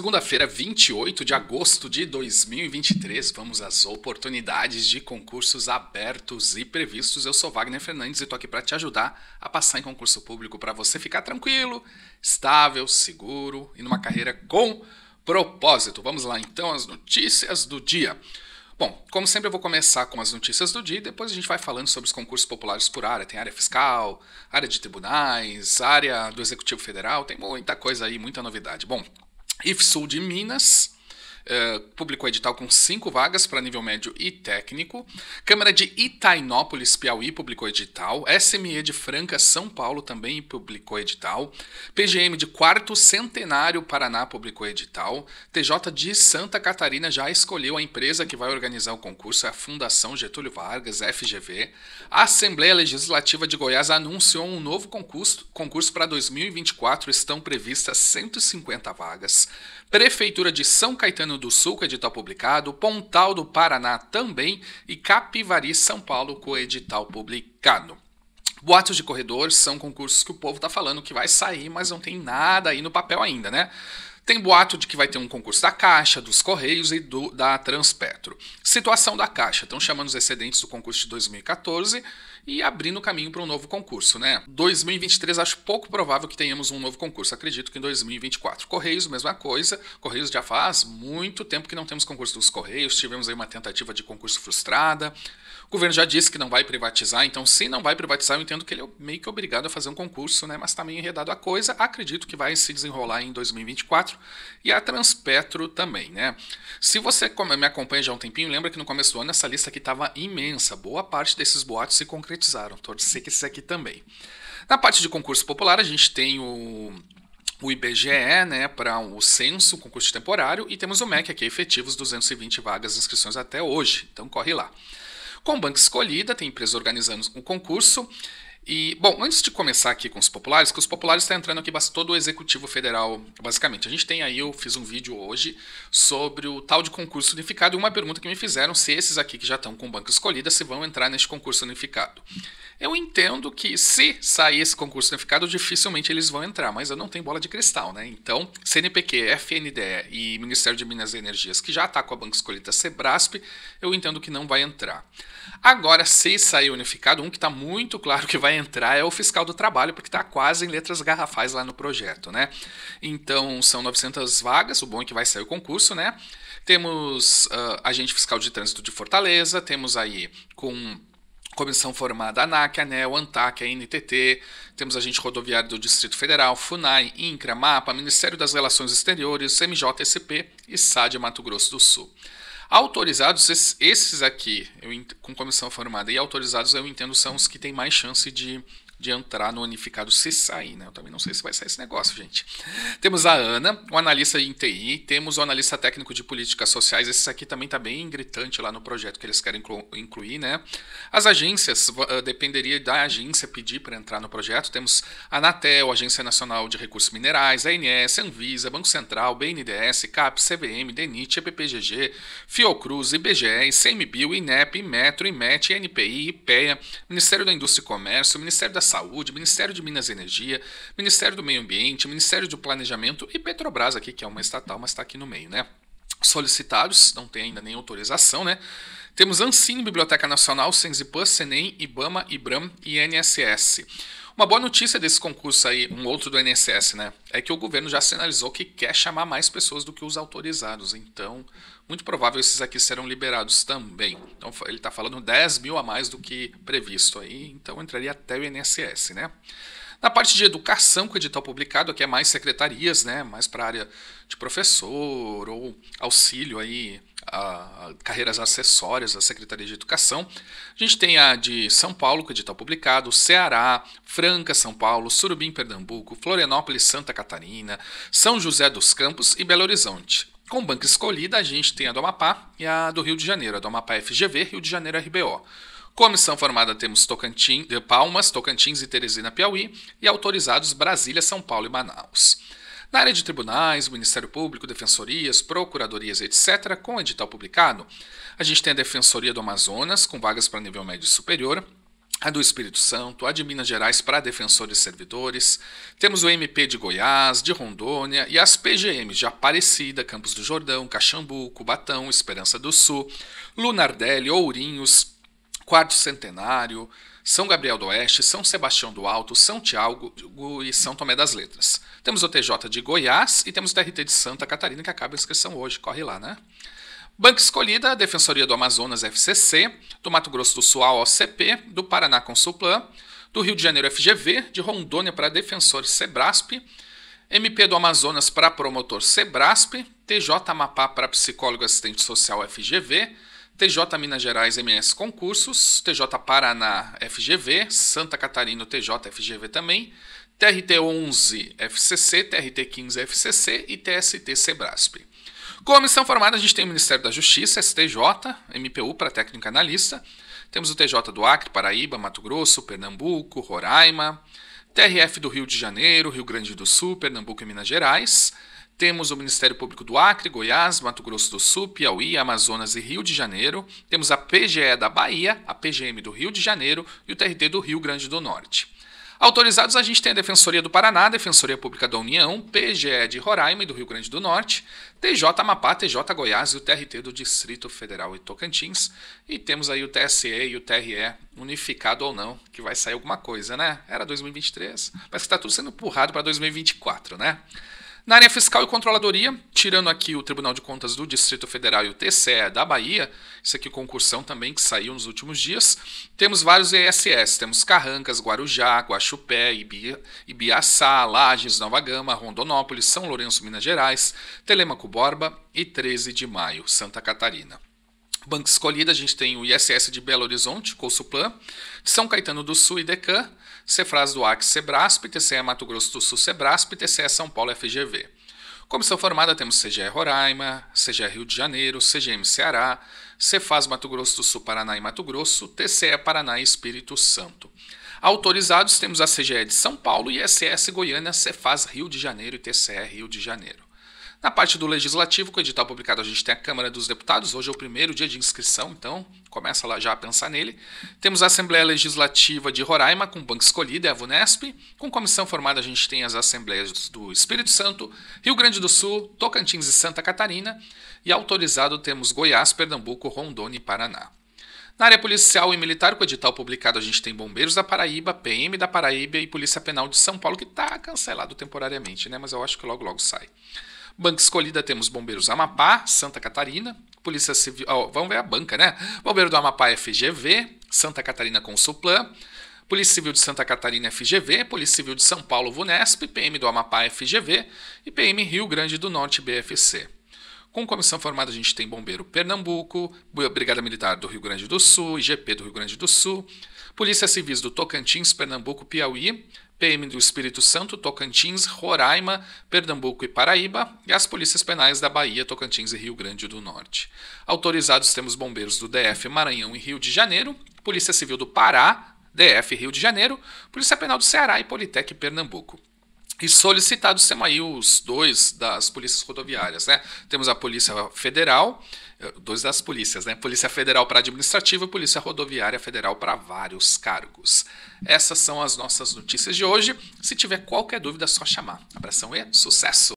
Segunda-feira, 28 de agosto de 2023, vamos às oportunidades de concursos abertos e previstos. Eu sou Wagner Fernandes e estou aqui para te ajudar a passar em concurso público para você ficar tranquilo, estável, seguro e numa carreira com propósito. Vamos lá então às notícias do dia. Bom, como sempre eu vou começar com as notícias do dia e depois a gente vai falando sobre os concursos populares por área. Tem área fiscal, área de tribunais, área do Executivo Federal, tem muita coisa aí, muita novidade. Bom, IFSUL de Minas Uh, publicou edital com cinco vagas para nível médio e técnico. Câmara de Itainópolis, Piauí, publicou edital. SME de Franca, São Paulo, também publicou edital. PGM de Quarto Centenário, Paraná, publicou edital. TJ de Santa Catarina já escolheu a empresa que vai organizar o concurso, é a Fundação Getúlio Vargas, FGV. A Assembleia Legislativa de Goiás anunciou um novo concurso, concurso para 2024. Estão previstas 150 vagas. Prefeitura de São Caetano do Sul, com edital publicado, Pontal do Paraná também e Capivari, São Paulo, com edital publicado. Boatos de corredores são concursos que o povo está falando que vai sair, mas não tem nada aí no papel ainda, né? Tem boato de que vai ter um concurso da Caixa, dos Correios e do, da Transpetro. Situação da Caixa. Estão chamando os excedentes do concurso de 2014 e abrindo caminho para um novo concurso, né? 2023 acho pouco provável que tenhamos um novo concurso. Acredito que em 2024. Correios, mesma coisa. Correios já faz muito tempo que não temos concurso dos Correios. Tivemos aí uma tentativa de concurso frustrada. O governo já disse que não vai privatizar, então se não vai privatizar, eu entendo que ele é meio que obrigado a fazer um concurso, né? Mas está meio enredado a coisa. Acredito que vai se desenrolar em 2024 e a Transpetro também, né? Se você me acompanha já há um tempinho, lembra que no começo do ano essa lista aqui estava imensa. Boa parte desses boatos se concretizaram. Torcer que esses aqui também. Na parte de concurso popular, a gente tem o o IBGE, né, para o censo, concurso temporário, e temos o MEC aqui, efetivos 220 vagas inscrições até hoje. Então corre lá. Com banca escolhida, tem empresa organizando o concurso. E, bom, antes de começar aqui com os populares, que os populares está entrando aqui todo o executivo federal, basicamente. A gente tem aí, eu fiz um vídeo hoje sobre o tal de concurso unificado e uma pergunta que me fizeram se esses aqui que já estão com banca escolhida se vão entrar neste concurso unificado. Eu entendo que se sair esse concurso unificado, dificilmente eles vão entrar, mas eu não tenho bola de cristal, né? Então, CNPq, FNDE e Ministério de Minas e Energias, que já está com a banca escolhida Sebrasp, eu entendo que não vai entrar. Agora, se sair unificado, um que está muito claro que vai entrar é o fiscal do trabalho, porque está quase em letras garrafais lá no projeto, né? Então, são 900 vagas, o bom é que vai sair o concurso, né? Temos uh, agente fiscal de trânsito de Fortaleza, temos aí com comissão formada ANAC, ANEL, ANTAC, ANTT, temos agente rodoviário do Distrito Federal, FUNAI, INCRA, MAPA, Ministério das Relações Exteriores, MJSP e SAD Mato Grosso do Sul. Autorizados, esses aqui, eu, com comissão formada e autorizados, eu entendo são os que têm mais chance de de entrar no unificado se sair, né? Eu também não sei se vai sair esse negócio, gente. Temos a Ana, o analista em TI, temos o analista técnico de políticas sociais, esse aqui também está bem gritante lá no projeto que eles querem inclu incluir, né? As agências, uh, dependeria da agência pedir para entrar no projeto, temos a Anatel, Agência Nacional de Recursos Minerais, ANS, Anvisa, Banco Central, BNDES, CAP, CVM, DENIT, EPPGG, Fiocruz, IBGE, ICMBio, INEP, Metro, IMET, INPI, IPEA, Ministério da Indústria e Comércio, Ministério da Saúde, Ministério de Minas e Energia, Ministério do Meio Ambiente, Ministério do Planejamento e Petrobras aqui, que é uma estatal, mas está aqui no meio, né? Solicitados, não tem ainda nem autorização, né? Temos Ancine, Biblioteca Nacional, Senzipan, Senem, IBAMA, IBRAM e INSS. Uma boa notícia desse concurso aí, um outro do INSS, né? É que o governo já sinalizou que quer chamar mais pessoas do que os autorizados. Então, muito provável esses aqui serão liberados também. Então, ele está falando 10 mil a mais do que previsto aí. Então, entraria até o INSS, né? Na parte de educação, com o edital publicado, aqui é mais secretarias, né? Mais para a área de professor ou auxílio aí a, carreiras acessórias da Secretaria de Educação. A gente tem a de São Paulo, com edital publicado, Ceará, Franca, São Paulo, Surubim, Pernambuco, Florianópolis, Santa Catarina, São José dos Campos e Belo Horizonte. Com banca escolhida, a gente tem a do Amapá e a do Rio de Janeiro, a do Amapá FGV, Rio de Janeiro RBO. Comissão formada temos Tocantins, Palmas, Tocantins e Teresina Piauí e autorizados Brasília, São Paulo e Manaus. Na área de tribunais, Ministério Público, defensorias, procuradorias, etc., com edital publicado, a gente tem a Defensoria do Amazonas, com vagas para nível médio e superior, a do Espírito Santo, a de Minas Gerais para defensores e servidores, temos o MP de Goiás, de Rondônia e as PGMs de Aparecida, Campos do Jordão, Caxambu, Cubatão, Esperança do Sul, Lunardelli, Ourinhos, Quarto Centenário, São Gabriel do Oeste, São Sebastião do Alto, São Tiago e São Tomé das Letras. Temos o TJ de Goiás e temos o TRT de Santa Catarina, que acaba a inscrição hoje, corre lá, né? Banca escolhida, Defensoria do Amazonas FCC, do Mato Grosso do Sul OCP, do Paraná Consulplan, do Rio de Janeiro FGV, de Rondônia para Defensor Sebrasp, MP do Amazonas para Promotor Sebrasp, TJ Amapá para Psicólogo Assistente Social FGV, TJ Minas Gerais MS Concursos, TJ Paraná FGV, Santa Catarina TJ FGV também, TRT 11 FCC, TRT 15 FCC e TST Sebrasp. Comissão formada, a gente tem o Ministério da Justiça, STJ, MPU para técnico analista. Temos o TJ do Acre, Paraíba, Mato Grosso, Pernambuco, Roraima. TRF do Rio de Janeiro, Rio Grande do Sul, Pernambuco e Minas Gerais. Temos o Ministério Público do Acre, Goiás, Mato Grosso do Sul, Piauí, Amazonas e Rio de Janeiro. Temos a PGE da Bahia, a PGM do Rio de Janeiro e o TRT do Rio Grande do Norte. Autorizados, a gente tem a Defensoria do Paraná, Defensoria Pública da União, PGE de Roraima e do Rio Grande do Norte, TJ Amapá, TJ Goiás e o TRT do Distrito Federal e Tocantins. E temos aí o TSE e o TRE unificado ou não, que vai sair alguma coisa, né? Era 2023, parece que está tudo sendo empurrado para 2024, né? Na área fiscal e controladoria, tirando aqui o Tribunal de Contas do Distrito Federal e o TCE da Bahia, isso aqui concursão também que saiu nos últimos dias, temos vários ESS, temos Carrancas, Guarujá, Guaxupé, Ibia, Ibiaçá, Lages, Nova Gama, Rondonópolis, São Lourenço, Minas Gerais, Telemaco Borba e 13 de Maio, Santa Catarina. Banco escolhida, a gente tem o ISS de Belo Horizonte, Colsuplan, São Caetano do Sul, IDECAN, Cefras do Acre, Sebrasp, TCE Mato Grosso do Sul, Sebrasp, TCE São Paulo, FGV. Comissão formada temos CGE Roraima, CGE Rio de Janeiro, CGM Ceará, Cefaz Mato Grosso do Sul, Paraná e Mato Grosso, TCE Paraná e Espírito Santo. Autorizados temos a CGE de São Paulo e SS Goiânia, Cefaz Rio de Janeiro e TCE Rio de Janeiro. Na parte do legislativo, com o edital publicado, a gente tem a Câmara dos Deputados. Hoje é o primeiro dia de inscrição, então começa lá já a pensar nele. Temos a Assembleia Legislativa de Roraima, com banco escolhido, é a VUNESP. Com comissão formada, a gente tem as Assembleias do Espírito Santo, Rio Grande do Sul, Tocantins e Santa Catarina. E autorizado temos Goiás, Pernambuco, Rondônia e Paraná. Na área policial e militar, com o edital publicado, a gente tem Bombeiros da Paraíba, PM da Paraíba e Polícia Penal de São Paulo, que está cancelado temporariamente, né? mas eu acho que logo logo sai. Banca escolhida temos Bombeiros Amapá, Santa Catarina, Polícia Civil. Oh, vamos ver a banca, né? Bombeiro do Amapá FGV, Santa Catarina Consulplan, Polícia Civil de Santa Catarina FGV, Polícia Civil de São Paulo VUNESP, PM do Amapá FGV e PM Rio Grande do Norte BFC. Com comissão formada, a gente tem Bombeiro Pernambuco, Brigada Militar do Rio Grande do Sul, IGP do Rio Grande do Sul, Polícia Civis do Tocantins, Pernambuco, Piauí, PM do Espírito Santo, Tocantins, Roraima, Pernambuco e Paraíba, e as polícias penais da Bahia, Tocantins e Rio Grande do Norte. Autorizados temos bombeiros do DF, Maranhão e Rio de Janeiro, Polícia Civil do Pará, DF Rio de Janeiro, Polícia Penal do Ceará e Politec Pernambuco. E solicitados temos aí os dois das polícias rodoviárias, né? Temos a Polícia Federal, eh, dois das polícias, né? Polícia Federal para administrativa e Polícia Rodoviária Federal para vários cargos. Essas são as nossas notícias de hoje. Se tiver qualquer dúvida, é só chamar. Abração e sucesso!